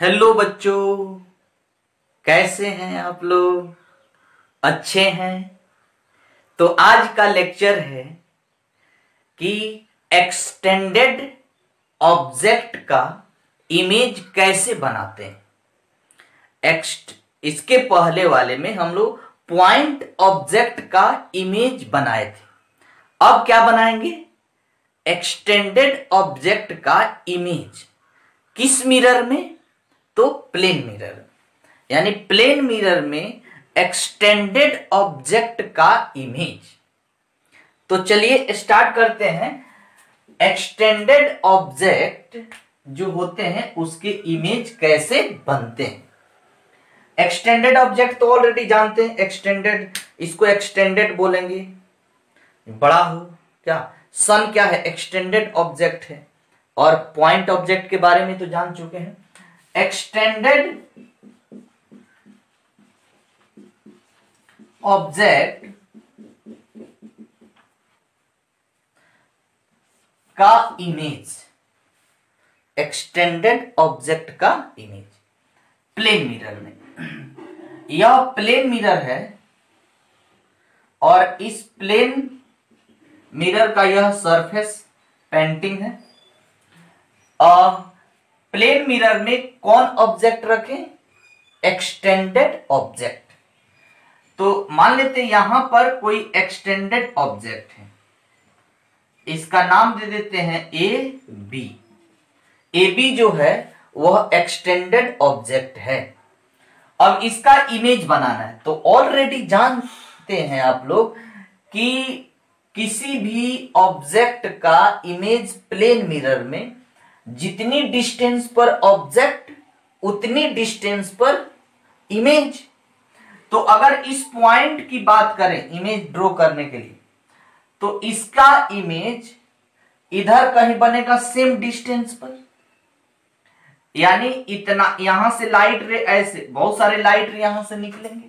Hello बच्चों, कैसे हैं आप लोग? अच्छे हैं? तो आज का लेक्चर है कि एक्सटेंडेड ऑब्जेक्ट का इमेज कैसे बनाते हैं। एक्स्ट इसके पहले वाले में हम लोग पॉइंट ऑब्जेक्ट का इमेज बनाए थे। अब क्या बनाएँगे? एक्सटेंडेड ऑब्जेक्ट का इमेज किस मिरर में? तो प्लेन मिरर। यानी प्लेन मिरर में एक्सटेंडेड ऑब्जेक्ट का इमेज तो चलिए स्टार्ट करते हैं। एक्सटेंडेड ऑब्जेक्ट जो होते हैं, उसके इमेज कैसे बनते हैं? एक्सटेंडेड ऑब्जेक्ट तो ऑलरेडी जानते हैं। एक्सटेंडेड इसको एक्सटेंडेड बोलेंगे। बड़ा हो क्या? सन क्या है? एक्सटेंडेड ऑब्जेक्ट है। और पॉइंट ऑब्जेक्ट के बारे में तो जान चुके हैं। Extended ऑब्जेक्ट का इमेज एक्सटेंडेड ऑब्जेक्ट का इमेज प्लेन मिरर में. यह प्लेन मिरर है और इस प्लेन मिरर का यह सरफेस पेंटिंग है। और प्लेन मिरर में कौन ऑब्जेक्ट रखें? एक्सटेंडेड ऑब्जेक्ट तो मान लेते यहाँ पर कोई एक्सटेंडेड ऑब्जेक्ट है। इसका नाम दे देते हैं ए बी ए बी जो है, वह एक्सटेंडेड ऑब्जेक्ट है। अब इसका इमेज बनाना है। तो ऑलरेडी जानते हैं आप लोग कि किसी भी ऑब्जेक्ट का इमेज प्लेन मिरर में जितनी डिस्टेंस पर ऑब्जेक्ट उतनी डिस्टेंस पर इमेज तो अगर इस पॉइंट की बात करें इमेज ड्रॉ करने के लिए तो इसका इमेज इधर कहीं बनेगा सेम डिस्टेंस पर. यानी इतना, यहाँ से लाइट रे ऐसे, बहुत सारे लाइट रे यहाँ से निकलेंगे.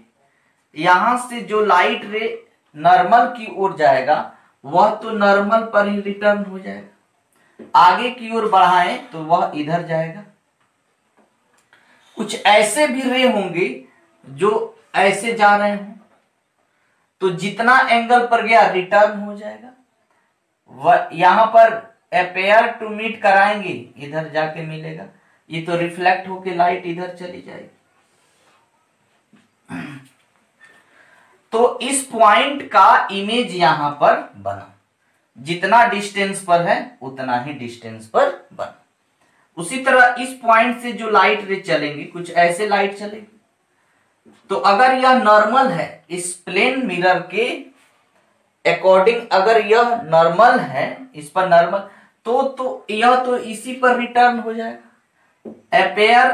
यहाँ से जो लाइट रे नॉर्मल की ओर जाएगा, वह तो नॉर्मल पर ही रिटर्न हो जाएगा. आगे की ओर बढ़ाएँ तो वह इधर जाएगा। कुछ ऐसे भी रे होंगे जो ऐसे जा रहे हों। तो जितना एंगल पर गया रिटर्न हो जाएगा। वह यहाँ पर अपेयर टू मीट कराएँगे, इधर जाके मिलेगा। ये तो रिफ्लेक्ट होके लाइट इधर चली जाएगी। तो इस पॉइंट का इमेज यहाँ पर बना। जितना डिस्टेंस पर है, उतना ही डिस्टेंस पर बन। उसी तरह इस पॉइंट से जो लाइट रे चलेंगी, कुछ ऐसे लाइट चलेगी। तो अगर यह नॉर्मल है, इस प्लेन मिरर के अकॉर्डिंग अगर यह नॉर्मल है, इस पर नॉर्मल तो तो यह तो इसी पर रिटर्न हो जाएगा। अपेयर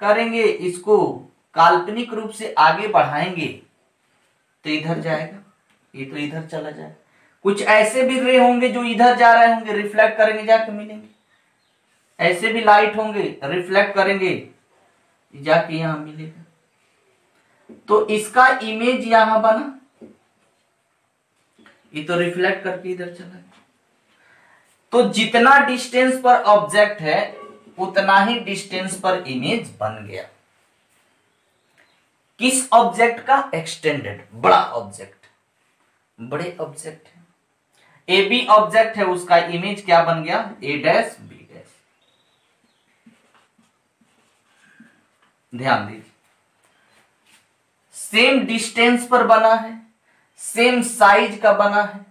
करेंगे, इसको काल्पनिक रूप से आगे बढ़ाएँगे तो इधर जाएगा, ये तो इधर चला जाएगा। कुछ ऐसे भी रे होंगे जो इधर जा रहे होंगे रिफ्लेक्ट करेंगे, जाके मिलेंगे। ऐसे भी लाइट होंगे रिफ्लेक्ट करेंगे, जाके यहाँ मिलेगा। तो इसका इमेज यहाँ बना। ये तो रिफ्लेक्ट करके इधर चला गया। तो जितना डिस्टेंस पर ऑब्जेक्ट है, उतना ही डिस्टेंस पर इमेज बन गया। किस ऑब्जेक्ट का? एक्सटेंडेड बड़ा ऑब्जेक्ट बड़े ऑब्जेक्ट ए बी ऑब्जेक्ट है, उसका इमेज क्या बन गया? ए डैश बी डैश ध्यान दीजिए। सेम डिस्टेंस पर बना है सेम साइज़ का बना है।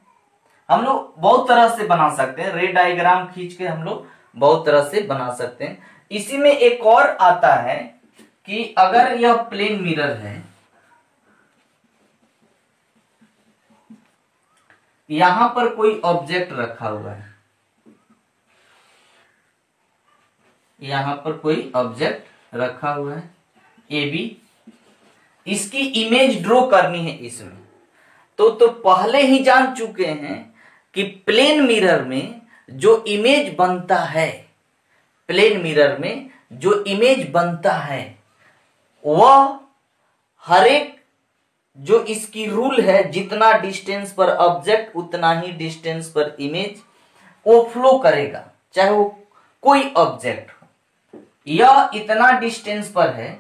हम लोग बहुत तरह से बना सकते हैं, रे डायग्राम खींच के हम लोग बहुत तरह से बना सकते हैं। इसी में एक और आता है कि अगर यह प्लेन मिरर है यहाँ पर कोई ऑब्जेक्ट रखा हुआ है। यहाँ पर कोई ऑब्जेक्ट रखा हुआ है। ए बी इसकी इमेज ड्रॉ करनी है इसमें। तो तो पहले ही जान चुके हैं कि प्लेन मिरर में जो इमेज बनता है प्लेन मिरर में जो इमेज बनता है, वह हर एक जो इसकी रूल है, जितना डिस्टेंस पर ऑब्जेक्ट उतना ही डिस्टेंस पर इमेज वो फ्लो करेगा। चाहे वो कोई ऑब्जेक्ट हो। यह इतना डिस्टेंस पर है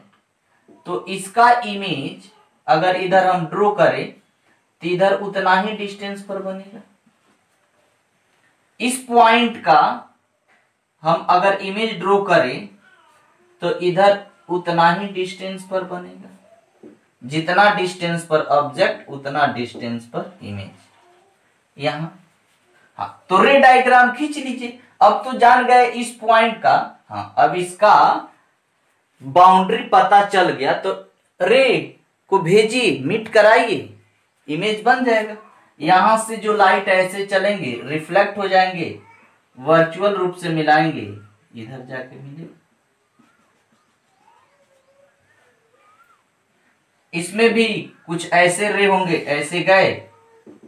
तो इसका इमेज अगर इधर हम ड्रॉ करें तो इधर उतना ही डिस्टेंस पर बनेगा। इस पॉइंट का हम अगर इमेज ड्रॉ करें तो इधर उतना ही डिस्टेंस पर बनेगा। जितना डिस्टेंस पर ऑब्जेक्ट उतना डिस्टेंस पर इमेज यहाँ। हाँ तो रे डायग्राम खींच लीजिए। अब तो जान गए इस पॉइंट का। हाँ अब इसका बाउंड्री पता चल गया तो रे को भेजिए मीट कराइए। इमेज बन जाएगा। यहाँ से जो लाइट ऐसे चलेंगे रिफ्लेक्ट हो जाएँगे वर्चुअल रूप से मिलाएँगे। इधर जाके मिले इसमें भी कुछ ऐसे रे होंगे, ऐसे गए।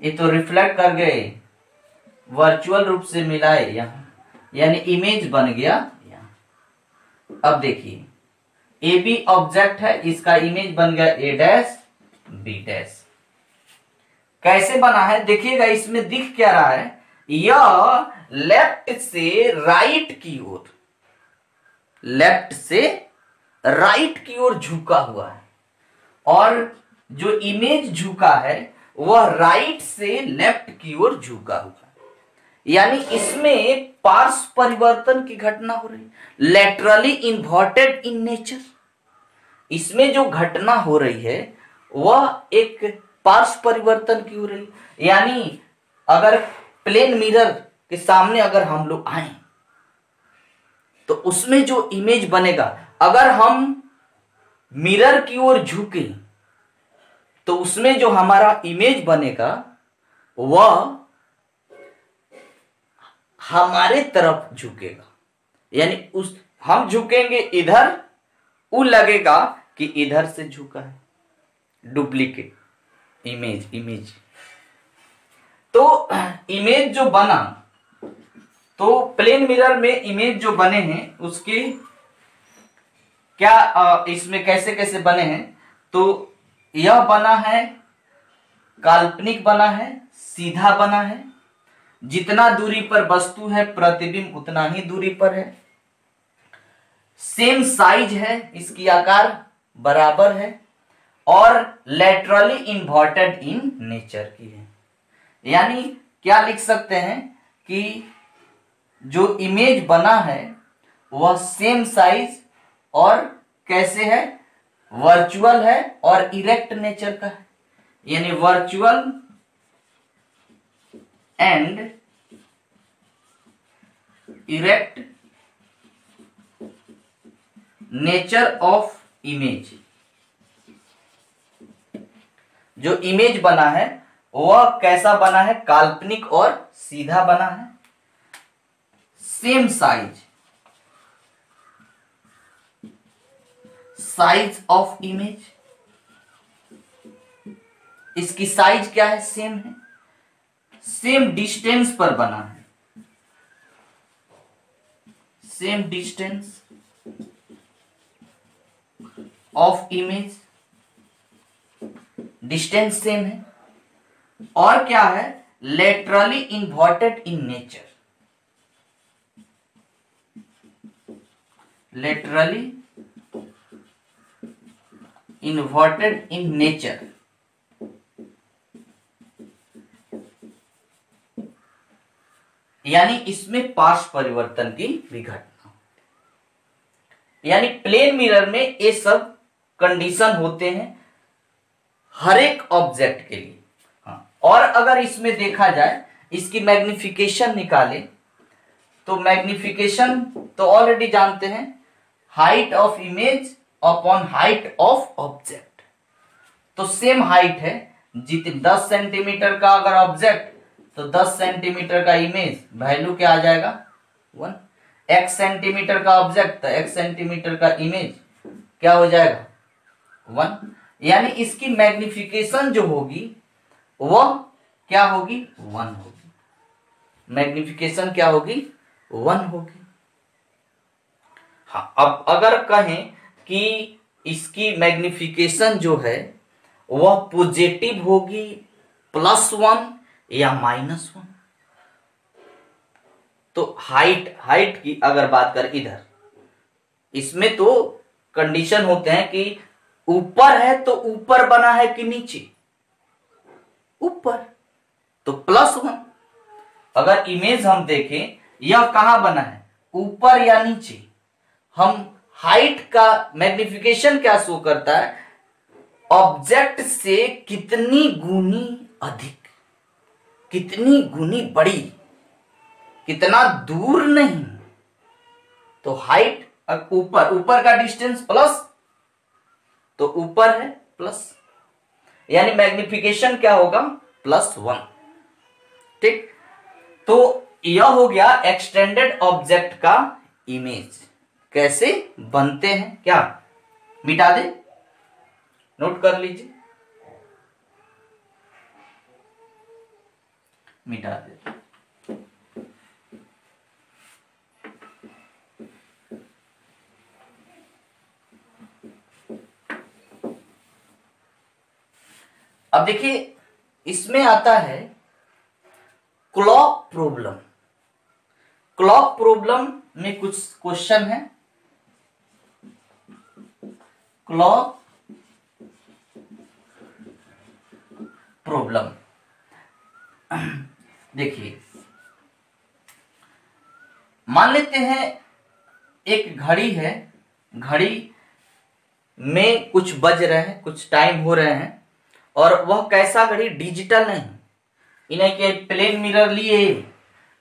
ये तो रिफ्लेक्ट कर गए। वर्चुअल रूप से मिलाए यहाँ। यानी इमेज बन गया यहाँ। अब देखिए। ए बी ऑब्जेक्ट है, इसका इमेज बन गया ए डैश बी डैश कैसे बना है? देखिएगा, इसमें दिख क्या रहा है? यह लेफ़्ट से राइट की ओर। लेफ़्ट से राइट की ओर झुका हुआ है। और जो इमेज झुका है, वह राइट से लेफ़्ट की ओर झुका हुआ यानी इसमें पार्श परिवर्तन की घटना हो रही लेटरली इन्वर्टेड इन नेचर इसमें जो घटना हो रही है, वह एक पार्श परिवर्तन की हो रही यानी अगर प्लेन मिरर के सामने अगर हम लोग आए तो उसमें जो इमेज बनेगा, अगर हम मिरर की ओर झुके तो उसमें जो हमारा इमेज बनेगा, वह हमारे तरफ़ झुकेगा। यानी उस, हम झुकेंगे इधर वो लगेगा कि इधर से झुका है। डुप्लीकेट इमेज इमेज तो इमेज जो बना तो प्लेन मिरर में इमेज जो बने हैं, उसकी क्या इसमें कैसे कैसे बने हैं? तो यह बना है, काल्पनिक बना है, सीधा बना है। जितना दूरी पर वस्तु है, प्रतिबिंब उतना ही दूरी पर है। सेम साइज़ है, इसकी आकार बराबर है और लेटरली इन्वर्टेड इन नेचर की है। यानी क्या लिख सकते हैं कि जो इमेज बना है, वह सेम साइज़ और कैसे है? वर्चुअल है और इरेक्ट नेचर का है। यानी virtual and erect nature of image जो इमेज बना है, वह कैसा बना है? काल्पनिक और सीधा बना है। Same size size of image इसकी साइज़ क्या है? सेम है। सेम डिस्टेंस पर बना है। Same distance of image distance same है। और क्या है? Laterally inverted in nature laterally inverted in nature यानी इसमें पार्श परिवर्तन की विघटना। यानी प्लेन मिरर में ये सब कंडीशन होते हैं हर एक ऑब्जेक्ट के लिए। हाँ। और अगर इसमें देखा जाए, इसकी मैग्निफिकेशन निकाले तो मैग्निफिकेशन तो ऑलरेडी जानते हैं height of image upon height of object तो सेम हाइट है, जितने 10 सेंटीमीटर का अगर ऑब्जेक्ट तो 10 सेंटीमीटर का इमेज वैल्यू क्या आ जाएगा? वन एक्स सेंटीमीटर का ऑब्जेक्ट तो एक्स सेंटीमीटर का इमेज क्या हो जाएगा? वन यानी इसकी मैग्निफिकेशन जो होगी, वह क्या होगी? वन होगी. मैग्निफिकेशन क्या होगी? वन होगी. हाँ अब अगर कहें कि इसकी मैग्निफिकेशन जो है, वह पॉजिटिव होगी प्लस वन या माइनस वन तो हाइट हाइट की अगर बात कर इधर, इसमें तो कंडीशन होते हैं कि ऊपर है तो ऊपर बना है कि नीचे? ऊपर। तो प्लस वन अगर इमेज हम देखें, यह कहाँ बना है? ऊपर या नीचे? हम हाइट का मैग्निफिकेशन क्या शो करता है? ऑब्जेक्ट से कितनी गुनी अधिक? कितनी गुनी बड़ी? कितना दूर नहीं? तो हाइट ऊपर ऊपर का डिस्टेंस प्लस तो ऊपर है प्लस। यानी मैग्निफिकेशन क्या होगा? Plus one. ठीक? तो यह हो गया एक्सटेंडेड ऑब्जेक्ट का इमेज। कैसे बनते हैं? क्या? मिटा दे। नोट कर लीजिए। मिटा दे। अब देखिए, इसमें आता है क्लॉक प्रॉब्लम। क्लॉक प्रॉब्लम में कुछ क्वेश्चन है। क्लॉक प्रॉब्लम देखिए, मान लेते हैं एक घड़ी है, घड़ी में कुछ बज रहे हैं, कुछ टाइम हो रहे हैं, और वह कैसा घड़ी? डिजिटल नहीं। इन्हें के प्लेन मिरर लिए।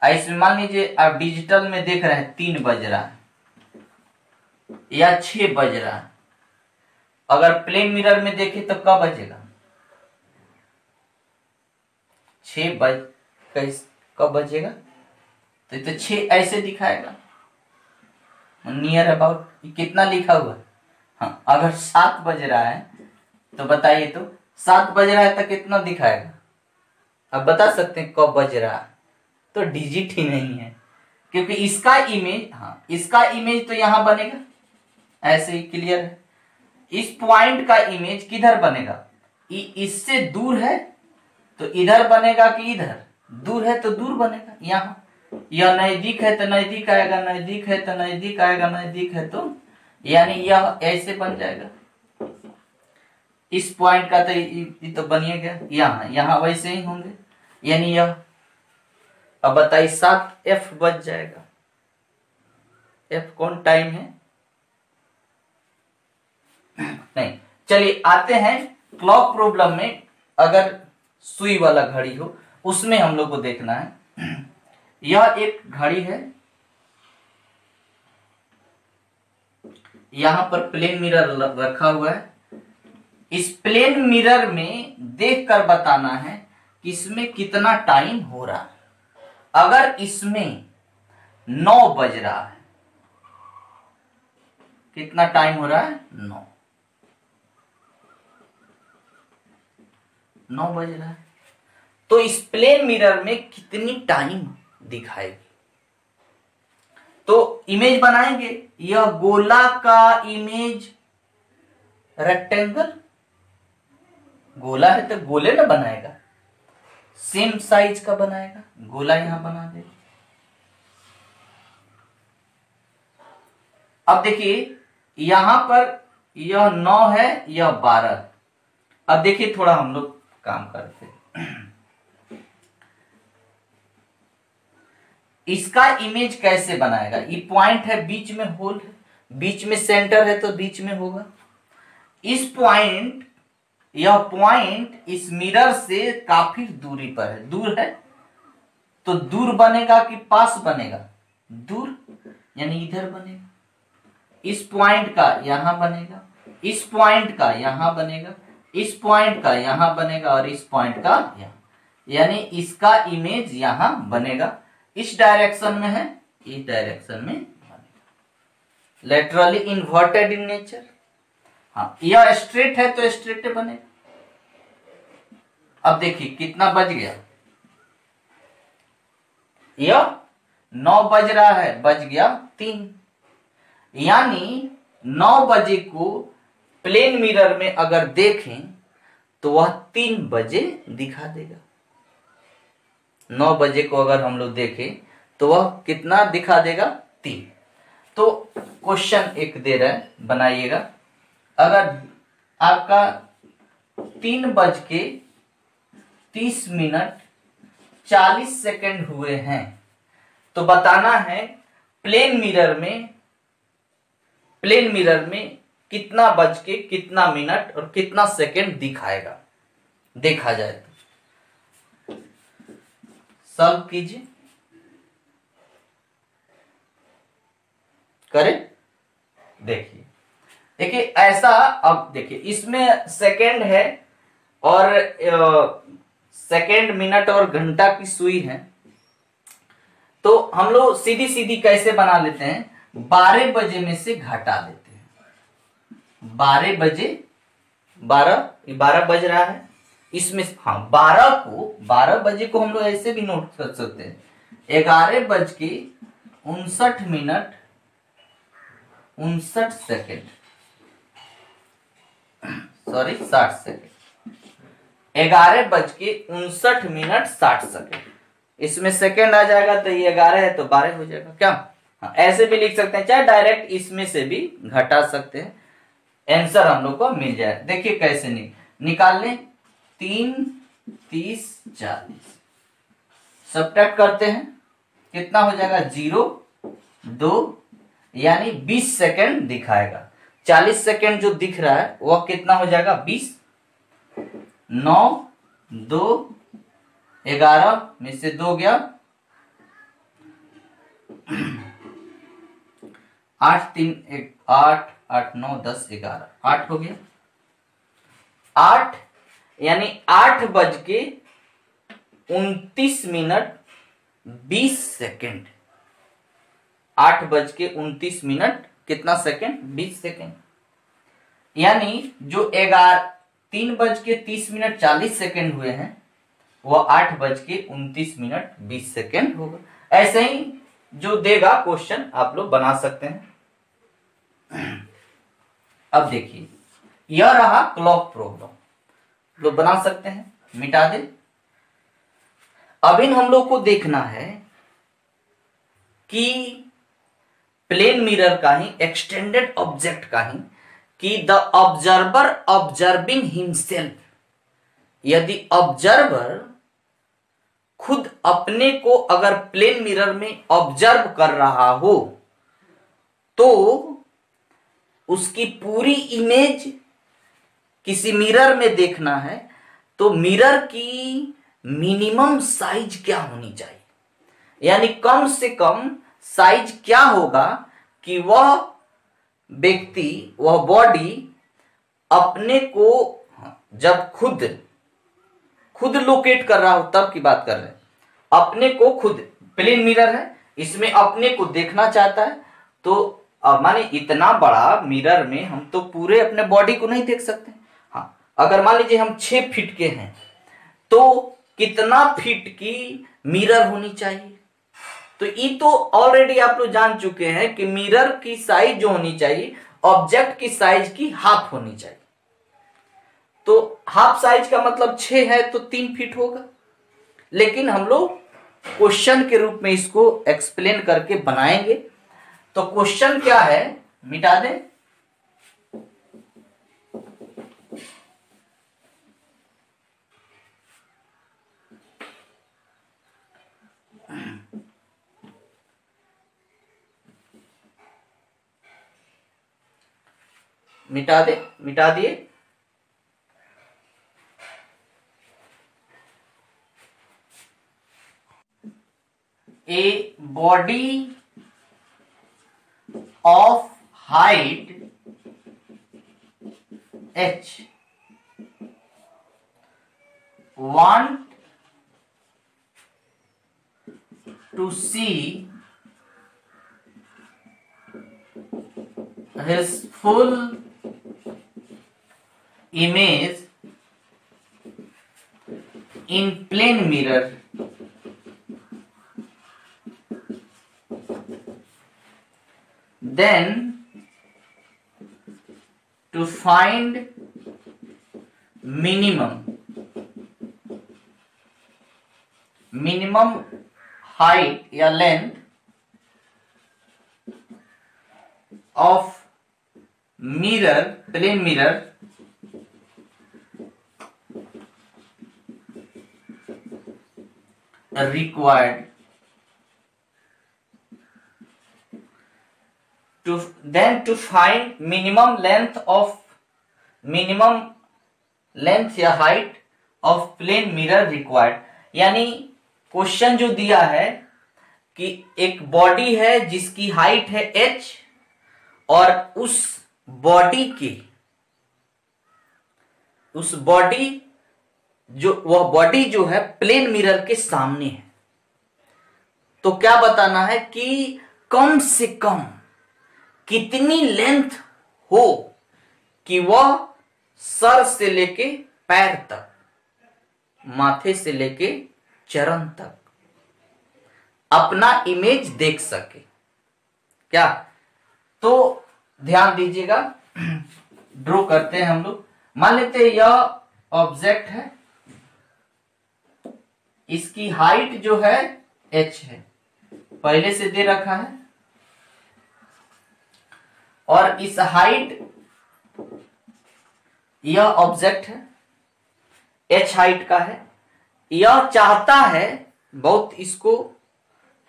इसमें मान लीजिए, आप डिजिटल में देख रहे हैं, तीन बज रहा है या छह बज रहा है। अगर प्लेन मिरर में देखे तो कब बजेगा छ बज कब बजेगा तो तो छ ऐसे दिखाएगा। नियर अबाउट कितना लिखा हुआ हाँ? अगर सात बज रहा है तो बताइए तो सात बज रहा है तो कितना दिखाएगा? अब बता सकते हैं कब बज रहा है। तो डिजिट ही नहीं है। क्योंकि इसका इमेज हाँ इसका इमेज तो यहाँ बनेगा। ऐसे ही क्लियर है। इस पॉइंट का इमेज किधर बनेगा? इससे दूर है तो इधर बनेगा कि इधर? दूर है तो दूर बनेगा, यहाँ। यह नज़दीक है तो नज़दीक आएगा, नज़दीक है तो नज़दीक आएगा, नज़दीक है तो यानी यह ऐसे बन जाएगा। इस पॉइंट का तो ये तो बनिए गया, यहाँ यहाँ वैसे ही होंगे, यानी यह। अब बताइए, सात एफ़ बच जाएगा। एफ़ कौन टाइम है? नहीं, चलिए आते हैं क्लॉक प्रॉब्लम में, अगर सुई वाला घड़ी हो, उसमें हम लोग को देखना है। यह एक घड़ी है। यहाँ पर प्लेन मिरर रखा हुआ है। इस प्लेन मिरर में देखकर बताना है कि इसमें कितना टाइम हो रहा है। अगर इसमें नौ बज रहा है, कितना टाइम हो रहा है? नौ। नौ बज रहा है। तो इस प्लेन मिरर में कितनी टाइम दिखाएगी? तो इमेज बनाएँगे। यह गोला का इमेज रेक्टेंगल गोला है तो गोले ना बनाएगा। सेम साइज़ का बनाएगा। गोला यहाँ बना दे अब देखिए, यहाँ पर यह नौ है, यह बारह। अब देखिए थोड़ा हम लोग काम करते। इसका इमेज कैसे बनाएगा? ये पॉइंट है, बीच में होल बीच में सेंटर है तो बीच में होगा। इस पॉइंट यह पॉइंट इस मिरर से काफ़ी दूरी पर है। दूर है? तो दूर बनेगा कि पास बनेगा? दूर, यानी इधर बनेगा। इस पॉइंट का यहाँ बनेगा। इस पॉइंट का यहाँ बनेगा। इस पॉइंट का यहाँ बनेगा और इस पॉइंट का यहाँ। यानी इसका इमेज यहाँ बनेगा। इस डायरेक्शन में है, इस डायरेक्शन में बनेगा। लेटरली इन्वर्टेड इन नेचर हाँ यह स्ट्रेट है तो स्ट्रेट बने अब देखिए, कितना बज गया? यह नौ बज रहा है, बज गया तीन। यानी नौ बजे को प्लेन मिरर में अगर देखें तो वह तीन बजे दिखा देगा। नौ बजे को अगर हम लोग देखें तो वह कितना दिखा देगा? तीन। तो क्वेश्चन एक दे रहा है, बनाइएगा। अगर आपका तीन बज के तीस मिनट चालीस सेकंड हुए हैं तो बताना है, प्लेन मिरर में, प्लेन मिरर में कितना बज के कितना मिनट और कितना सेकंड दिखाएगा। देखा जाए तो। सॉल्व कीजिए। करें? देखिए। देखिए, ऐसा अब देखिए, इसमें सेकंड है और सेकंड मिनट और घंटा की सुई है। तो हम लोग सीधी सीधी कैसे बना लेते हैं? बारह बजे में से घटा हैं। बारह बजे बारह बारह बज रहा है। इसमें हाँ बारह को बारह बजे को हम लोग ऐसे भी नोट कर सकते हैं। ग्यारह बज के उनसठ मिनट उनसठ सेकेंड सॉरी साठ सेकेंड ग्यारह बज के उनसठ मिनट साठ सेकेंड इसमें सेकेंड आ जाएगा तो ये ग्यारह है तो बारह हो जाएगा। क्या? हाँ, ऐसे भी लिख सकते हैं चाहे डायरेक्ट इसमें से भी घटा सकते हैं। आंसर हम लोग को मिल जाए। देखिए कैसे नि, निकाल लें। तीन तीस चालीस। सब करते हैं। कितना हो जाएगा? ज़ीरो दो यानी बीस सेकेंड दिखाएगा। चालीस सेकेंड जो दिख रहा है वह कितना हो जाएगा? बीस। नौ दो ग्यारह में से दो गया। आठ तीन एक आठ आठ, नौ, दस, ग्यारह। आठ हो गया? आठ, यानी आठ बज के उनतीस मिनट बीस सेकेंड। आठ बज के उनतीस मिनट कितना सेकेंड? बीस सेकेंड। यानी जो ग्यारह तीन बज के तीस मिनट चालीस सेकेंड हुए हैं वह आठ बज के उनतीस मिनट बीस सेकेंड होगा। ऐसे ही जो देगा, क्वेश्चन आप लोग बना सकते हैं। अब देखिए, यह रहा क्लॉक प्रॉब्लम लोग बना सकते हैं, मिटा दे। अब इन हम लोग को देखना है कि प्लेन मिरर का ही एक्सटेंडेड ऑब्जेक्ट का ही, कि द ऑब्जर्वर ऑब्जर्विंग हिमसेल्फ यदि ऑब्जर्वर खुद अपने को अगर प्लेन मिरर में ऑब्ज़र्व कर रहा हो तो उसकी पूरी इमेज किसी मिरर में देखना है तो मिरर की मिनिमम साइज़ क्या होनी चाहिए? यानी कम से कम साइज़ क्या होगा कि वह व्यक्ति, वह बॉडी अपने को जब खुद खुद लोकेट कर रहा हो, तब की बात कर रहे हैं। अपने को खुद प्लेन मिरर है, इसमें अपने को देखना चाहता है तो माने इतना बड़ा मिरर में हम तो पूरे अपने बॉडी को नहीं देख सकते। हाँ अगर मान लीजिए हम छह फीट के हैं तो कितना फीट की मिरर होनी चाहिए? तो ये तो ऑलरेडी आप लोग जान चुके हैं कि मिरर की साइज़ जो होनी चाहिए ऑब्जेक्ट की साइज़ की हाफ़ होनी चाहिए। तो हाफ़ साइज़ का मतलब छ है तो तीन फीट होगा। लेकिन हम लोग क्वेश्चन के रूप में इसको एक्सप्लेन करके बनाएँगे। तो क्वेश्चन क्या है? मिटा दें। मिटा दे मिटा दिए। A body of height h. Want to see his full image in plane mirror Then to find minimum. Minimum height a length of mirror plane mirror required. To, then to find minimum length of, minimum length या height of plane mirror required यानी question जो दिया है कि एक body है जिसकी height है एच और उस बॉडी के, उस बॉडी जो, वह बॉडी जो है प्लेन मिरर के सामने है। तो क्या बताना है कि कम से कम कितनी लेंथ हो कि वह सर से लेके पैर तक, माथे से लेके चरण तक अपना इमेज देख सके। क्या? तो ध्यान दीजिएगा। ड्रॉ करते हैं हम लोग। मान लेते हैं यह ऑब्जेक्ट है। इसकी हाइट जो है एच है। पहले से दे रखा है। और इस हाइट यह ऑब्जेक्ट है एच हाइट का है। यह चाहता है, बहुत इसको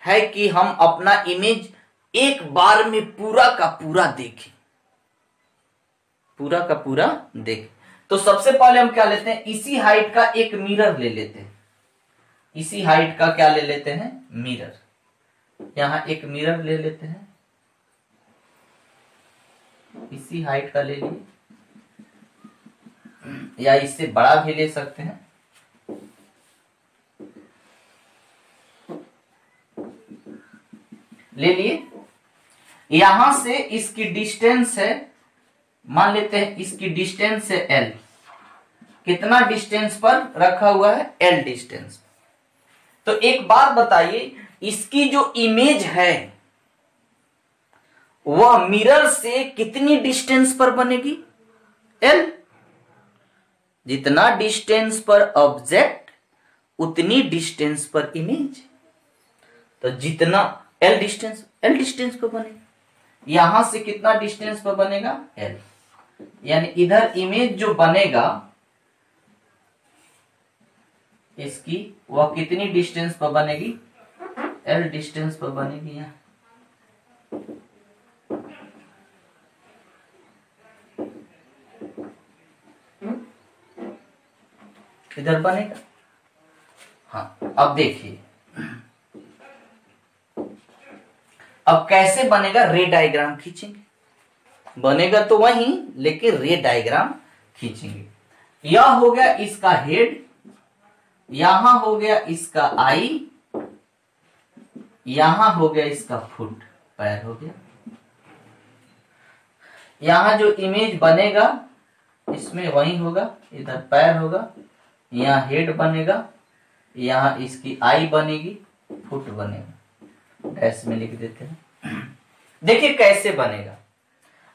है कि हम अपना इमेज एक बार में पूरा का पूरा देखें। पूरा का पूरा देखें। तो सबसे पहले हम क्या लेते हैं? इसी हाइट का एक मिरर ले लेते हैं। इसी हाइट का क्या ले लेते हैं? मिरर यहाँ एक मिरर ले लेते हैं। इसी हाइट का ले लिए। या इससे बड़ा भी ले सकते हैं। ले लिए। यहाँ से इसकी डिस्टेंस है, मान लेते हैं इसकी डिस्टेंस है एल कितना डिस्टेंस पर रखा हुआ है? एल डिस्टेंस तो एक बात बताइए, इसकी जो इमेज है वह मिरर से कितनी डिस्टेंस पर बनेगी? एल जितना डिस्टेंस पर ऑब्जेक्ट उतनी डिस्टेंस पर इमेज तो जितना एल डिस्टेंस एल डिस्टेंस पर बनेगा। यहाँ से कितना डिस्टेंस पर बनेगा? एल यानी इधर इमेज जो बनेगा, इसकी वह कितनी डिस्टेंस पर बनेगी? एल डिस्टेंस पर बनेगी यहाँ। इधर बनेगा। हाँ अब देखिए। अब कैसे बनेगा रे डायग्राम खींचेंगे? बनेगा तो वही लेकिन रे डायग्राम खींचेंगे। यह हो गया इसका हेड, यहाँ हो गया इसका आई, यहाँ हो गया इसका फुट, पैर हो गया। यहाँ जो इमेज बनेगा, इसमें वही होगा, इधर पैर होगा। यहाँ हेड बनेगा, यहाँ इसकी आई बनेगी फुट बनेगा। डैश में लिख देते हैं। देखिए कैसे बनेगा।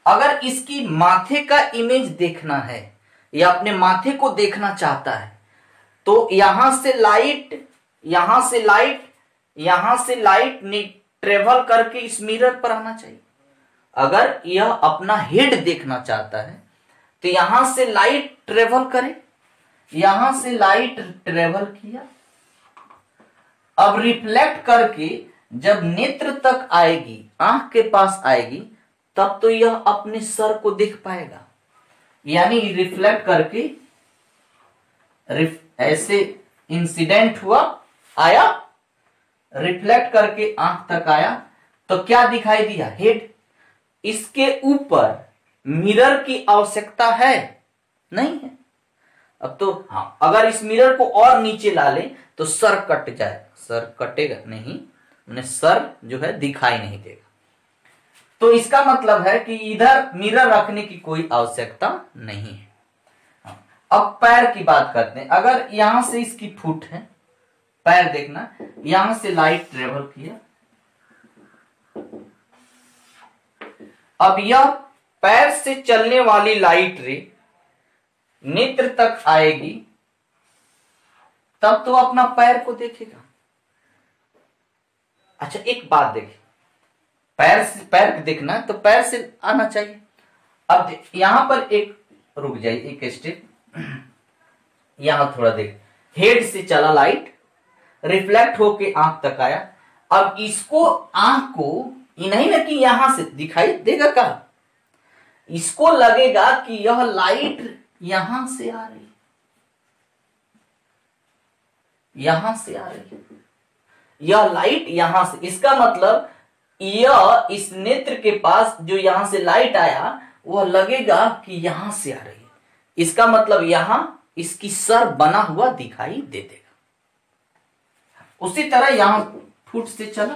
अगर इसकी माथे का इमेज देखना है, या अपने माथे को देखना चाहता है तो यहाँ से लाइट यहाँ से लाइट यहाँ से लाइट ट्रेवल करके इस मिरर पर आना चाहिए। अगर यह अपना हेड देखना चाहता है तो यहाँ से लाइट ट्रेवल करे। यहाँ से लाइट ट्रेवल किया। अब रिफ्लेक्ट करके जब नेत्र तक आएगी आँख के पास आएगी तब तो यह अपने सर को देख पाएगा। यानी रिफ्लेक्ट करके रिफ, ऐसे इंसिडेंट हुआ आया रिफ्लेक्ट करके आँख तक आया तो क्या दिखाई दिया? हेड इसके ऊपर मिरर की आवश्यकता है? नहीं है। अब तो हाँ। अगर इस मिरर को और नीचे ला ले तो सर कट जाए। सर कटेगा नहीं उन्हें सर जो है दिखाई नहीं देगा। तो इसका मतलब है कि इधर मिरर रखने की कोई आवश्यकता नहीं है हाँ, अब पैर की बात करते हैं। अगर यहाँ से इसकी फुट है पैर देखना यहाँ से लाइट ट्रेवल किया। अब यह पैर से चलने वाली लाइट रे नेत्र तक आएगी, तब तो अपना पैर को देखेगा। अच्छा एक बात देखिए। पैर से, पैर देखना तो पैर से आना चाहिए। अब यहाँ पर एक, रुक जाइए एक स्टेप यहाँ थोड़ा देख। हेड से चला लाइट रिफ्लेक्ट होके आँख तक आया। अब इसको, आँख को नहीं ना कि यहाँ से दिखाई देगा कहा। इसको लगेगा कि यह लाइट यहाँ से आ रही यहाँ से आ रही यह लाइट यहाँ से, इसका मतलब यह इस नेत्र के पास जो यहाँ से लाइट आया, वह लगेगा कि यहाँ से आ रही है। इसका मतलब यहाँ इसकी सर बना हुआ दिखाई दे देगा। उसी तरह यहाँ फुट से चला।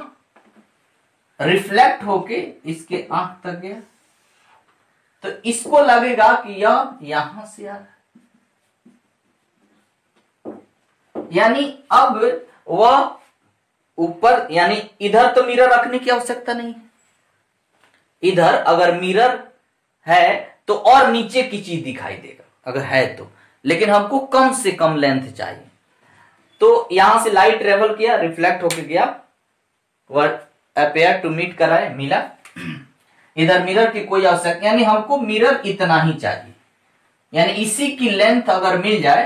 रिफ्लेक्ट होके इसके आँख तक गया। तो इसको लगेगा कि यह यहाँ से आ रहा है। यानी अब वह ऊपर, यानी इधर तो मिरर रखने की आवश्यकता नहीं। है इधर अगर मिरर है तो और नीचे की चीज़ दिखाई देगा, अगर है तो। लेकिन हमको कम से कम लेंथ चाहिए। तो यहाँ से लाइट ट्रेवल किया रिफ्लेक्ट होकर गया वह अपेयर टू मीट कराए, मिला। इधर मिरर की कोई आवश्यकता यानी हमको मिरर इतना ही चाहिए। यानी इसी की लेंथ अगर मिल जाए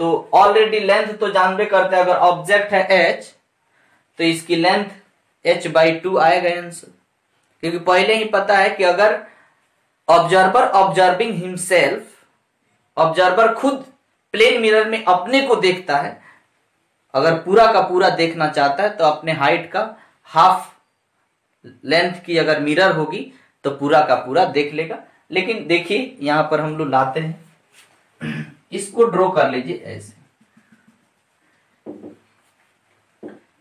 तो ऑलरेडी लेंथ तो जानबे करते हैं, अगर ऑब्जेक्ट है एच तो इसकी लेंथ एच बाई टू आएगा आंसर क्योंकि पहले ही पता है कि अगर ऑब्जर्वर ऑब्जर्विंग हिमसेल्फ ऑब्जर्वर खुद प्लेन मिरर में अपने को देखता है, अगर पूरा का पूरा देखना चाहता है तो अपने हाइट का हाफ़ लेंथ की अगर मिरर होगी तो पूरा का पूरा देख लेगा। लेकिन देखिए, यहाँ पर हम लोग लाते हैं। इसको ड्रॉ कर लीजिए ऐसे।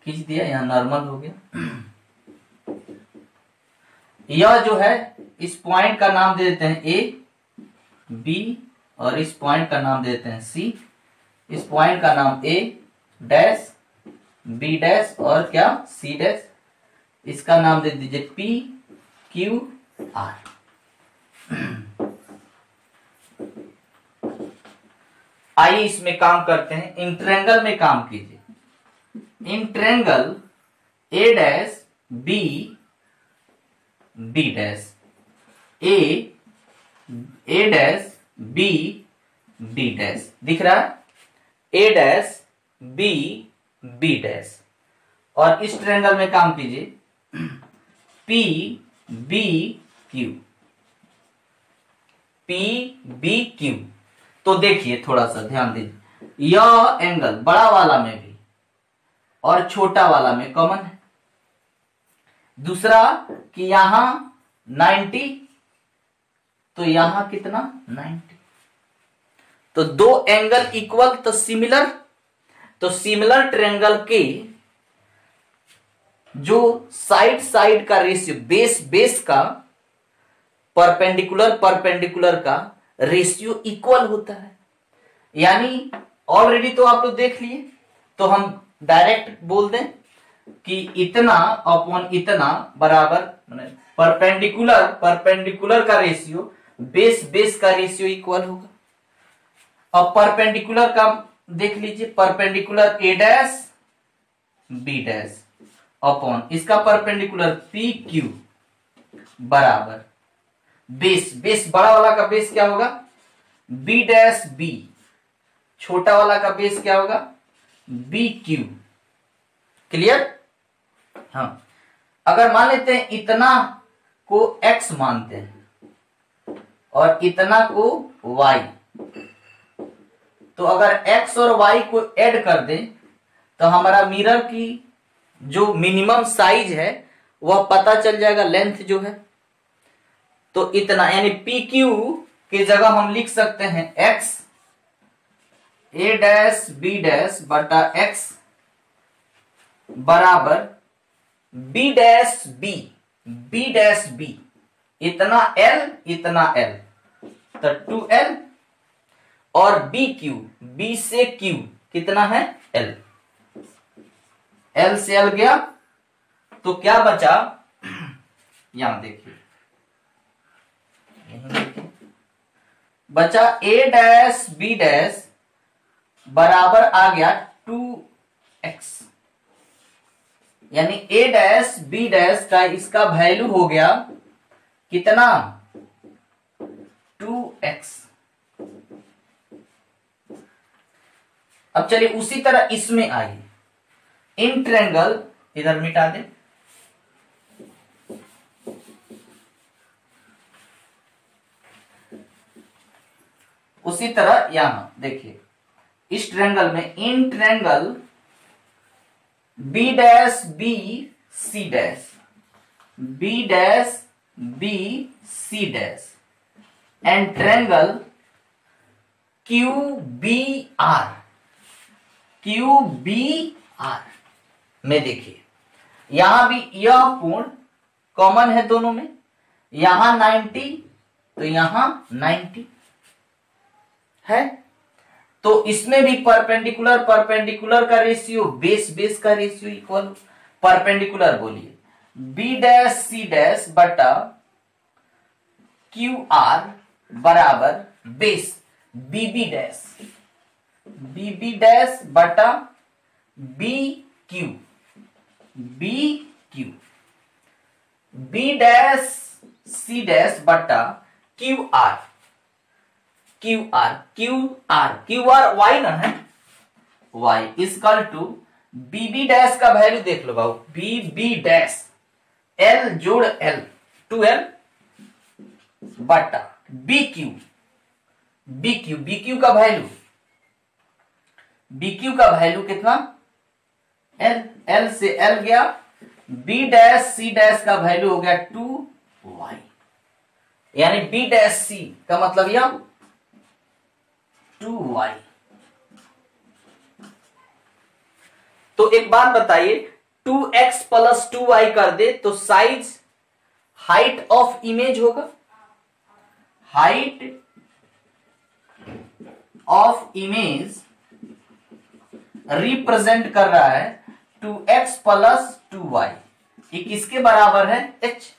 खींच दिया, यहाँ नॉर्मल हो गया। यह जो है, इस पॉइंट का नाम दे देते हैं ए बी और इस पॉइंट का नाम दे देते हैं सी इस पॉइंट का नाम ए डैश बी डैश और क्या? सी डैश इसका नाम दे दीजिए पी क्यू आर आइए इसमें काम करते हैं। इंट्रेंगल में काम कीजिए। triangle A dash B B dash A A dash B B dash. दिख रहा है? A dash B B dash और इस ट्रेंगल में काम कीजिए। P, B, Q. P, B, Q. तो देखिए, थोड़ा सा ध्यान दीजिए। यह एंगल बड़ा वाला में भी और छोटा वाला में कॉमन है। दूसरा कि यहाँ 90 तो यहाँ कितना? 90 तो दो एंगल इक्वल तो सिमिलर तो सिमिलर ट्रेंगल के जो साइड साइड का रेशियो, बेस बेस का, परपेंडिकुलर परपेंडिकुलर का रेशियो इक्वल होता है। यानी ऑलरेडी तो आप लोग देख लिए तो हम डायरेक्ट बोल दें कि इतना अपॉन इतना बराबर परपेंडिकुलर परपेंडिकुलर का रेशियो, बेस बेस का रेशियो इक्वल होगा। अब परपेंडिकुलर का देख लीजिए, perpendicular A dash B dash upon इसका परपेंडिकुलर पी क्यू बराबर। बेस बेस बड़ा वाला का बेस क्या होगा? बी डैश बी छोटा वाला का बेस क्या होगा? बी क्यू क्लियर हाँ। अगर मान लेते हैं इतना को एक्स मानते हैं और इतना को वाई तो अगर एक्स और वाई को ऐड कर दें तो हमारा मिरर की जो मिनिमम साइज़ है, वह पता चल जाएगा लेंथ जो है। तो इतना, यानी पी क्यू की जगह हम लिख सकते हैं x A dash B dash बटा एक्स बराबर B dash B B dash B इतना एल इतना एल तो टू एल और बी क्यू बी से क्यू कितना है एल एल से एल गया तो क्या बचा? यहाँ देखिए। बचा ए डैश बी डैश बराबर आ गया टू एक्स यानी ए डैश बी डैश का इसका वैल्यू हो गया कितना? टू एक्स अब चलिए उसी तरह इसमें आइए। इन ट्रेंगल इधर मिटा दे उसी तरह यहाँ, देखिए, इस ट्रेंगल में इन triangle B dash B C dash B dash B C dash and triangle Q B R Q B R में देखिए। यहाँ भी यह पूर्ण कॉमन है दोनों में। यहाँ 90 तो यहाँ 90 है। तो इसमें भी परपेंडिकुलर परपेंडिकुलर का रेशियो बेस बेस का रेशियो इक्वल परपेंडिकुलर बोलिए। बी डैश सी डैश बटा क्यू आर बराबर base BB dash BB dash बटा B Q B Q B dash C dash बटा Q R Q R Q R Q R Y ना, है? Y is equal to BB dash का value देख लो बाबू B B dash L जोड़ L to L बटा B Q B Q B Q का वैल्यू बी क्यू का वैल्यू कितना? एल एल से एल गया बी डैश सी डैश का वैल्यू हो गया टू वाई यानी बी डैश सी का मतलब यह टू वाई तो एक बात बताइए two X plus two Y कर दे तो साइज़ हाइट ऑफ़ इमेज होगा? हाइट ऑफ़ इमेज रिप्रेजेंट कर रहा है two X plus two Y. ये किसके बराबर है? एच।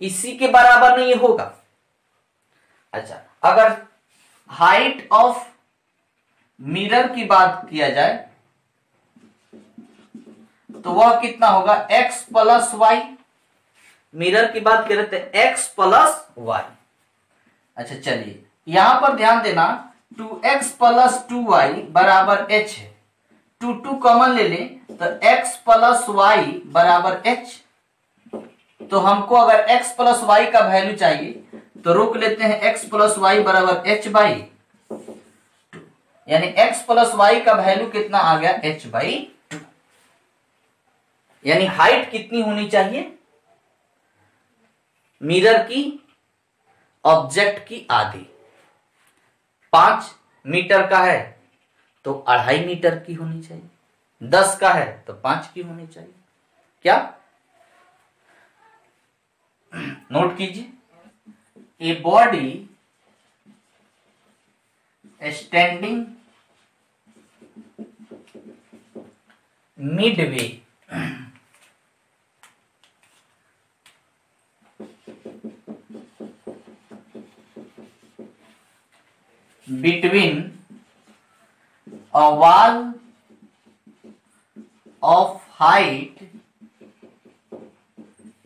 इसी के बराबर नहीं होगा। अच्छा अगर हाइट ऑफ़ मिरर की बात किया जाए तो वह कितना होगा? x plus Y. मिरर की बात कर रहे थे x प्लस वाई। अच्छा चलिए, यहाँ पर ध्यान देना, two X plus two Y बराबर एच है। टू टू कॉमन ले लें तो x प्लस वाई बराबर एच तो हमको अगर x प्लस वाई का वैल्यू चाहिए तो रोक लेते हैं x प्लस वाई बराबर एच बाई यानी x प्लस वाई का वैल्यू कितना आ गया? h बाई टू यानी हाइट कितनी होनी चाहिए? मिरर की ऑब्जेक्ट की आधी. पाँच मीटर का है तो अढ़ाई मीटर की होनी चाहिए। दस का है तो पाँच की होनी चाहिए। क्या? नोट कीजिए। A body standing midway between a wall of height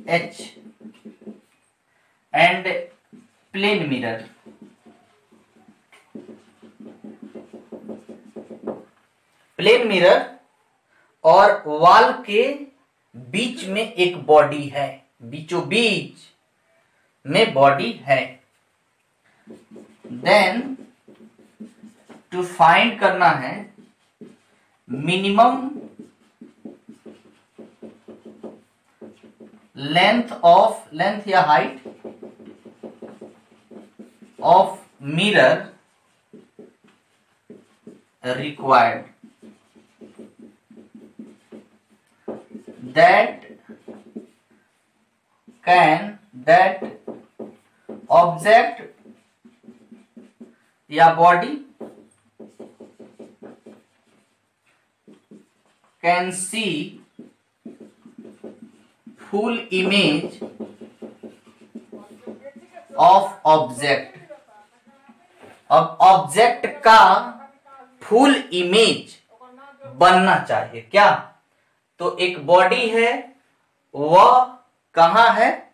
h and plane mirror. Plane mirror और वॉल के बीच में एक बॉडी है। बीचों बीच में बॉडी है। देन टू फाइंड करना है मिनिमम लेंथ ऑफ़ लेंथ या height of mirror required that can that object या body can see full image of object. अब ऑब्जेक्ट का फुल इमेज बनना चाहिए। क्या? तो एक बॉडी है, वह कहा है?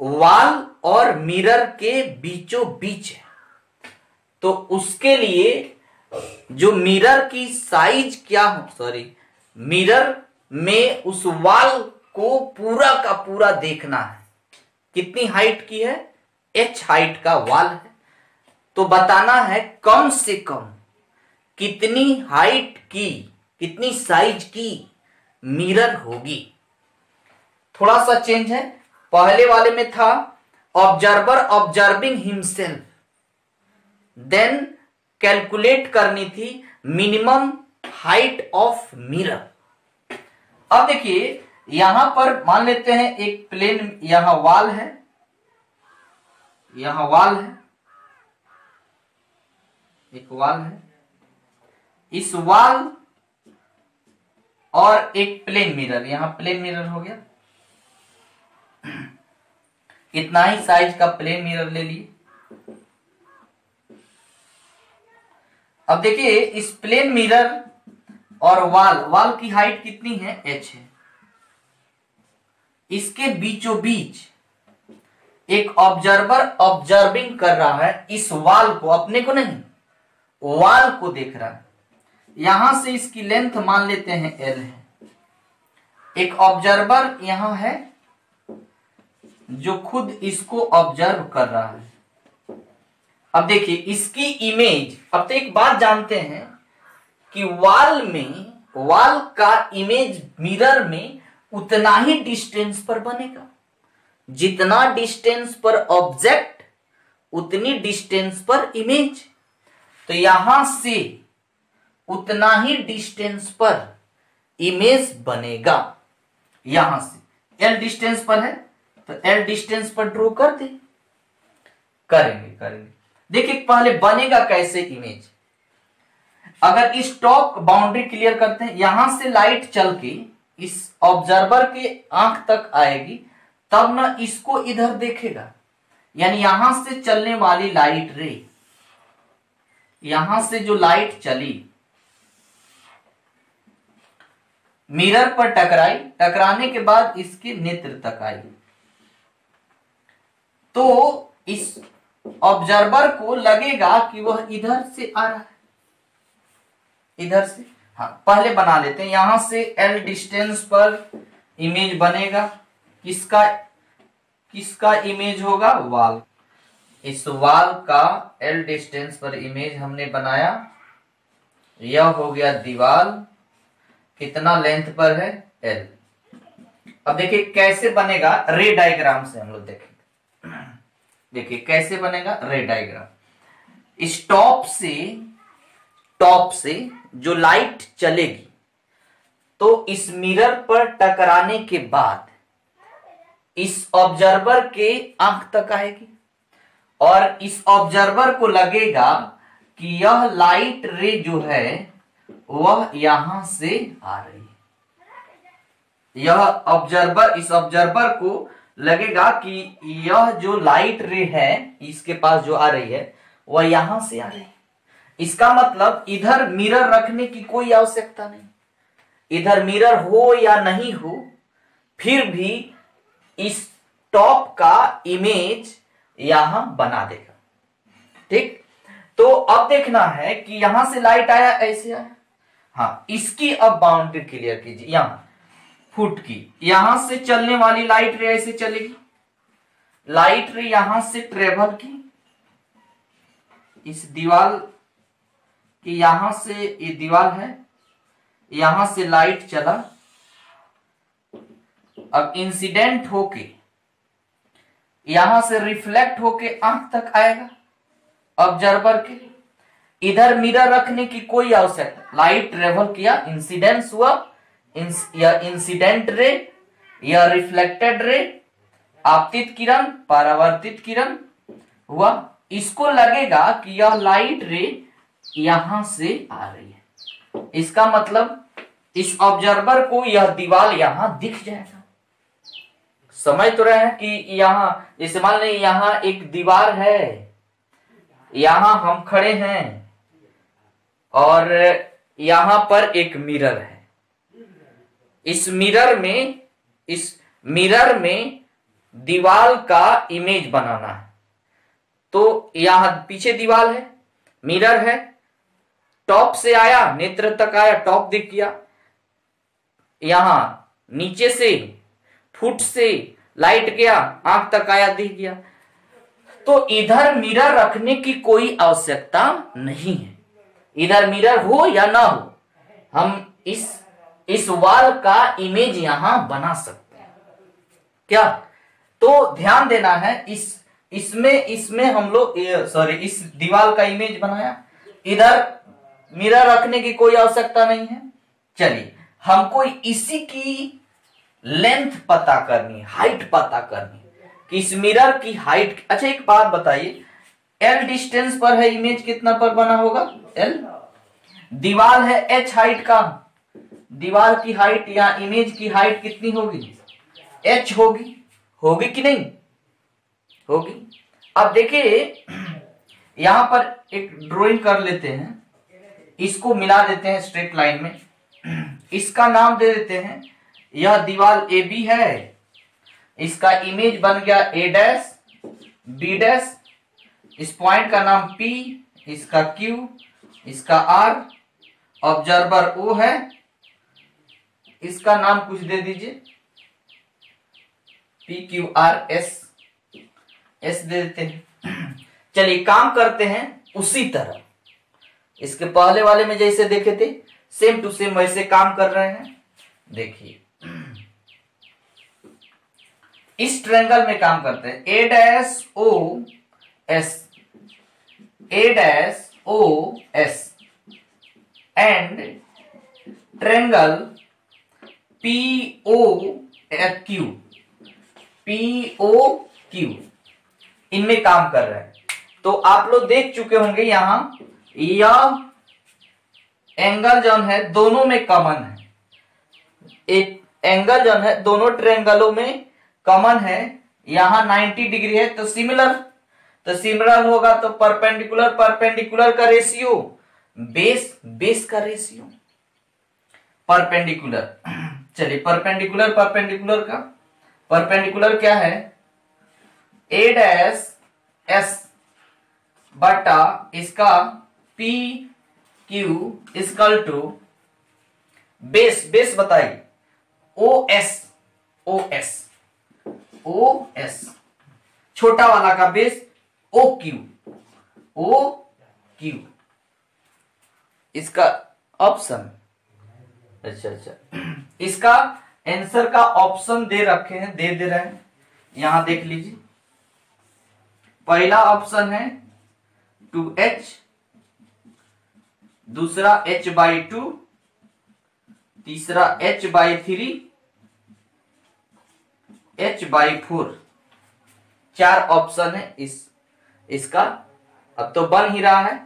वाल और मिरर के बीचों बीच है। तो उसके लिए जो मिरर की साइज़ क्या हो? सॉरी मिरर में उस वाल को पूरा का पूरा देखना है। कितनी हाइट की है? एच हाइट का वाल है। तो बताना है कम से कम कितनी हाइट की, कितनी साइज़ की मिरर होगी। थोड़ा सा चेंज है। पहले वाले में था observer observing himself then calculate करनी थी मिनिमम हाइट ऑफ़ मिरर। अब देखिए, यहाँ पर मान लेते हैं एक प्लेन यहाँ वाल है, यहाँ वाल है, एक वाल है, इस वाल और एक प्लेन मिरर। यहाँ प्लेन मिरर हो गया। इतना ही साइज़ का प्लेन मिरर ले लिए। अब देखिए, इस प्लेन मिरर और वाल वाल की हाइट कितनी है? एच है। इसके बीचों बीच एक ऑब्जर्वर ऑब्जर्विंग कर रहा है, इस वाल को, अपने को नहीं वाल को देख रहा है। यहाँ से इसकी लेंथ मान लेते हैं एल है। एक ऑब्जर्वर यहाँ है, जो खुद इसको ऑब्ज़र्व कर रहा है। अब देखिए, इसकी इमेज अब तो एक बात जानते हैं कि वाल में वाल का इमेज मिरर में उतना ही डिस्टेंस पर बनेगा। जितना डिस्टेंस पर ऑब्जेक्ट उतनी डिस्टेंस पर इमेज तो यहाँ से उतना ही डिस्टेंस पर इमेज बनेगा। यहाँ से। एल डिस्टेंस पर है तो एल डिस्टेंस पर ड्रॉ कर दे। करेंगे करेंगे। देखिए पहले बनेगा कैसे इमेज अगर इस टॉप बाउंड्री क्लियर करते हैं, यहाँ से लाइट चल के इस ऑब्जर्वर के आँख तक आएगी, तब ना इसको इधर देखेगा। यानी यहाँ से चलने वाली लाइट रे यहाँ से जो लाइट चली मिरर पर टकराई, टकराने के बाद इसके नेत्र तक आई। तो इस ऑब्जर्वर को लगेगा कि वह इधर से आ रहा है। इधर से? हाँ पहले बना लेते हैं। यहाँ से एल डिस्टेंस पर इमेज बनेगा। किसका किसका इमेज होगा? वाल इस वाल का एल डिस्टेंस पर इमेज हमने बनाया। यह हो गया दीवाल। कितना लेंथ पर है? एल अब देखिए, कैसे बनेगा? रे डायग्राम से हम लोग देखेंगे देखिए, कैसे बनेगा? रे डायग्राम। इस टॉप से टॉप से जो लाइट चलेगी तो इस मिरर पर टकराने के बाद इस ऑब्जर्वर के आँख तक आएगी। और इस ऑब्जर्वर को लगेगा कि यह लाइट रे जो है, वह यहाँ से आ रही है। यह ऑब्जर्वर, इस ऑब्जर्वर को लगेगा कि यह जो लाइट रे है, इसके पास जो आ रही है, वह यहाँ से आ रही है। इसका मतलब इधर मिरर रखने की कोई आवश्यकता नहीं। इधर मिरर हो या नहीं हो, फिर भी इस टॉप का इमेज यहाँ बना देगा। ठीक? तो अब देखना है कि यहाँ से लाइट आया, ऐसे आया। हाँ इसकी अब बाउंड्री क्लियर कीजिए। यहाँ। फुट की। यहाँ से चलने वाली लाइट रे ऐसे चलेगी? लाइट रे यहाँ से ट्रेवल की? इस दीवार की यहाँ से ये दीवार है, यहाँ से लाइट चला। अब इंसिडेंट होके, यहाँ से रिफ्लेक्ट होके आँख तक आएगा ऑब्जर्वर के इधर मिरर रखने की कोई आवश्यकता, लाइट ट्रेवल किया इंसिडेंस हुआ या इंसिडेंट रे, या रिफ्लेक्टेड रे, आपतित किरण, परावर्तित किरण, हुआ, इसको लगेगा कि यह लाइट रे यहाँ से आ रही है। इसका मतलब इस ऑब्जर्वर को यह दीवार यहाँ दिख जाएगा। समझ तो रहे हैं कि यहाँ, जैसे मान लें यहाँ एक दीवार है, यहाँ हम खड़े हैं, और यहाँ पर एक मिरर है। इस मिरर में, इस मिरर में दीवाल का इमेज बनाना है। तो यहाँ पीछे दीवाल है, मिरर है, टॉप से आया, नेत्र तक आया, टॉप दिख गया। यहाँ नीचे से, फुट से, लाइट गया, आँख तक आया, दिख गया। तो इधर मिरर रखने की कोई आवश्यकता नहीं है। इधर मिरर हो या ना हो, हम इस इस वाल का इमेज यहाँ बना सकते हैं। क्या? तो ध्यान देना है, इस, इसमें इसमें हम लोग सॉरी इस दीवार का इमेज बनाया। इधर मिरर रखने की कोई आवश्यकता नहीं है। चलिए, हमको इसी की लेंथ पता करनी हाइट पता करनी। कि इस मिरर की हाइट अच्छा एक बात बताइए एल डिस्टेंस पर है इमेज कितना पर बना होगा? एल दीवार है एच हाइट का। दीवार की हाइट या इमेज की हाइट कितनी होगी? एच होगी। होगी कि नहीं? होगी। अब देखिए, यहाँ पर एक ड्राइंग कर लेते हैं। इसको मिला देते हैं स्ट्रेट लाइन में। इसका नाम दे देते हैं। यह दीवार ए बी है। इसका इमेज बन गया ए डैश बी डैश इस पॉइंट का नाम पी इसका क्यू इसका आर ऑब्जर्वर ओ है। इसका नाम कुछ दे दीजिए। P Q R S S दे देते हैं। चलिए काम करते हैं उसी तरह। इसके पहले वाले में जैसे देखे थे सेम टू सेम वैसे काम कर रहे हैं। देखिए। इस ट्रेंगल में काम करते हैं। A dash O S A dash O S and triangle P O Q P O Q इनमें काम कर रहे हैं। तो आप लोग देख चुके होंगे यहाँ, यह एंगल जो है, दोनों में कॉमन है। एक एंगल जो है, दोनों ट्रेंगलों में कॉमन है। यहाँ 90 डिग्री है तो सिमिलर तो सिमिलर होगा तो परपेंडिकुलर परपेंडिकुलर का रेशियो बेस बेस का रेशियो परपेंडिकुलर चलिए परपेंडिकुलर परपेंडिकुलर का। परपेंडिकुलर क्या है? ए डैश एस बटा इसका P Q is equal to base base बताइए। O S O S O S छोटा वाला का base O Q O Q इसका ऑप्शन अच्छा अच्छा। इसका आंसर का ऑप्शन दे रखे हैं, दे दे रहे हैं। यहाँ देख लीजिए। पहला ऑप्शन है टू एच दूसरा एच बाई टू तीसरा H by three H by four चार ऑप्शन है इस, इसका। अब तो बन ही रहा है,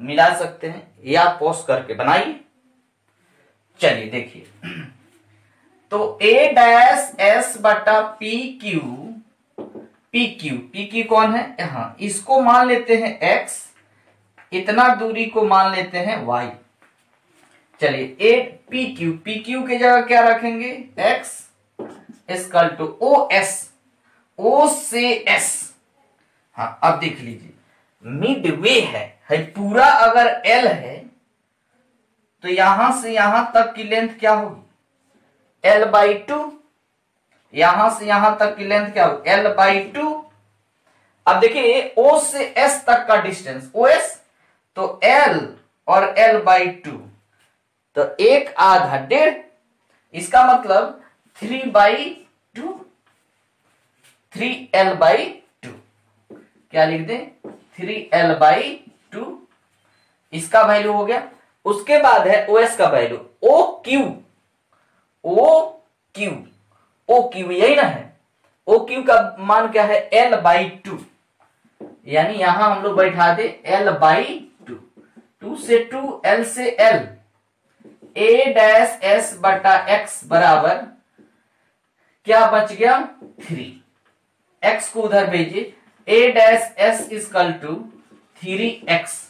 मिला सकते हैं। या पोस्ट करके बनाइए। चलिए देखिए। तो ए डैश एस बटा P Q P Q P Q कौन है? यहाँ। इसको मान लेते हैं एक्स इतना दूरी को मान लेते हैं वाई चलिए A P Q P Q की जगह क्या रखेंगे? X is equal to O S O से एस हाँ अब देख लीजिए। मिड वे है, है पूरा अगर एल है तो यहाँ से यहाँ तक की लेंथ क्या होगी? एल बाई टू यहाँ से यहाँ तक की लेंथ क्या होगी? एल बाई टू अब देखिए ओ से एस तक का डिस्टेंस ओ एस तो एल और एल बाई टू तो एक आधा डेढ़, इसका मतलब three by two three L by two क्या लिख दें? थ्री एल बाई टू इसका वैल्यू हो गया उसके बाद है ओ एस का value O Q O Q O Q यही ना है. ओ क्यू का मान क्या है? एल बाई टू यानी यहाँ हम लोग बैठा दे एल बाई टू टू से टू एल से एल ए डैश एस बटा एक्स बराबर क्या बच गया? थ्री एक्स को उधर भेजिए. A dash S is equal to three X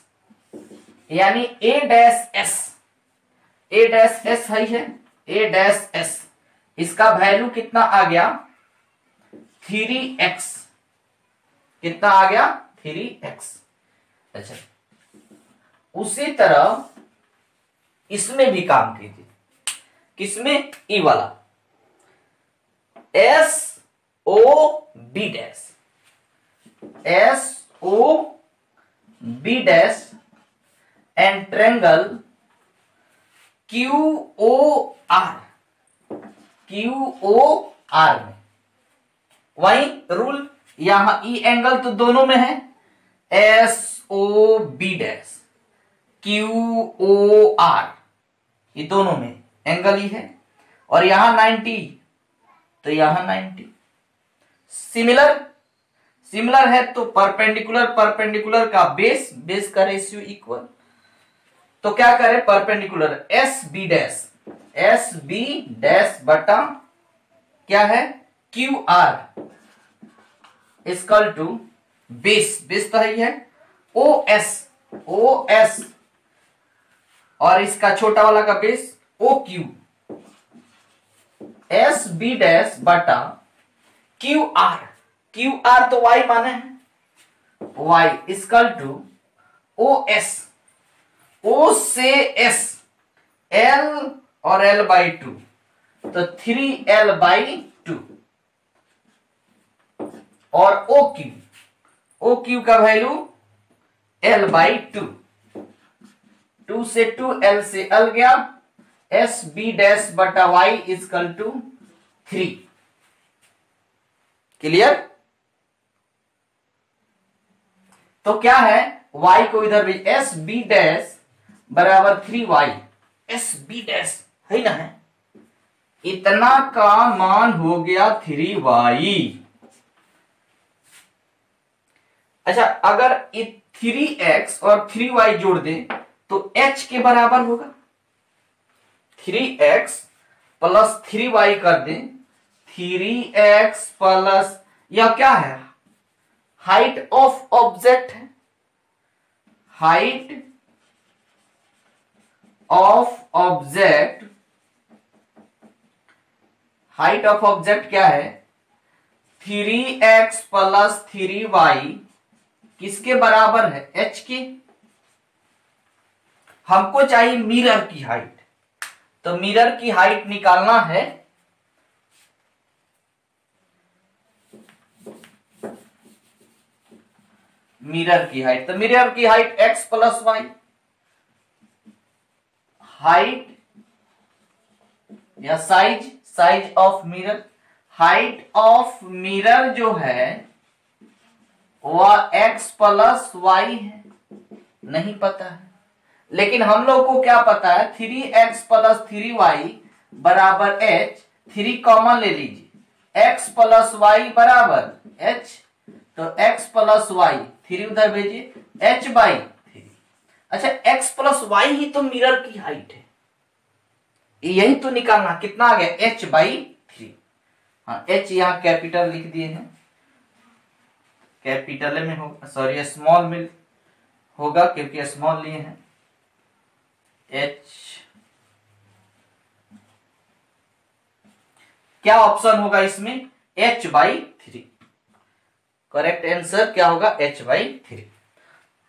यानी A dash S A dash S है, ए डैश एस इसका वैल्यू कितना आ गया? थ्री एक्स कितना आ गया? थ्री एक्स अच्छा। उसी तरह इसमें भी काम कीजिए। किसमें? ई e वाला। S O B dash S O B dash and triangle Q O R Q O R में. वही रूल यहाँ ई एंगल तो दोनों में है. S O B dash Q O R ये दोनों में एंगल ही है. और यहाँ 90 तो यहाँ 90 सिमिलर सिमिलर है तो परपेंडिकुलर परपेंडिकुलर का बेस बेस का रेशियो इक्वल तो क्या करें? Perpendicular S B dash S B dash बटा क्या है? Q R is equal to base base तो है ओ एस ओ एस और इसका छोटा वाला का base O Q S B dash बटा क्यू आर क्यू आर तो वाई माने Y is equal to O S O से एस एल और एल बाई टू तो थ्री एल बाई टू और ओ क्यू ओ क्यू का value L by two two से two L से L गया. एस बी डैश बटा Y is equal to three clear तो क्या है? Y को इधर भी एस बी डैश बराबर three Y S B dash है ना? है इतना का मान हो गया थ्री वाई अच्छा अगर थ्री एक्स और थ्री वाई जोड़ दें तो h के बराबर होगा। Three X plus three Y कर दें। थ्री एक्स प्लस यह क्या है? हाइट ऑफ़ ऑब्जेक्ट है। Height of object height of object क्या है? Three X plus three Y किसके बराबर है? एच के। हमको चाहिए मिरर की हाइट तो मिरर की हाइट निकालना है। मिरर की हाइट तो मिरर की height X plus Y height या size size of mirror height of mirror जो है, वह एक्स प्लस वाई है। नहीं पता है। लेकिन हम लोग को क्या पता है? Three X plus three Y बराबर एच थ्री कॉमन ले लीजिए। एक्स प्लस वाई बराबर एच तो एक्स प्लस वाई थ्री उधर भेजिए। एच बाई अच्छा एक्स प्लस वाई ही तो मिरर की हाइट है। यही तो निकालना, कितना आ गया? एच बाई थ्री हाँ एच यहाँ कैपिटल लिख दिए हैं। कैपिटल में होगा सॉरी स्मॉल में होगा, क्योंकि स्मॉल लिए हैं। एच क्या ऑप्शन होगा इसमें? H by three correct answer क्या होगा? एच बाई थ्री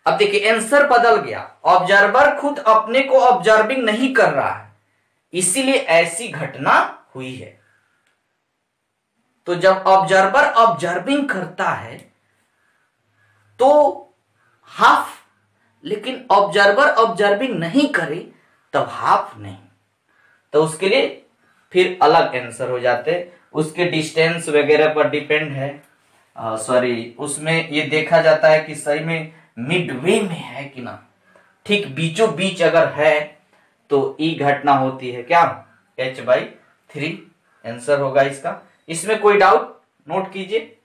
अब देखिए आंसर बदल गया। ऑब्जर्वर खुद अपने को ऑब्जर्विंग नहीं कर रहा है। इसीलिए ऐसी घटना हुई है। तो जब ऑब्जर्वर ऑब्जर्विंग करता है तो हाफ़ लेकिन ऑब्जर्वर ऑब्जर्विंग नहीं करे, तब हाफ़ नहीं। तो उसके लिए फिर अलग आंसर हो जाते। उसके डिस्टेंस वगैरह पर डिपेंड है। सॉरी उसमें ये देखा जाता है कि सही में मिड वे में है कि ना? ठीक बीचों बीच अगर है तो ई घटना होती है। क्या? एच बाई थ्री आंसर होगा इसका। इसमें कोई डाउट नोट कीजिए।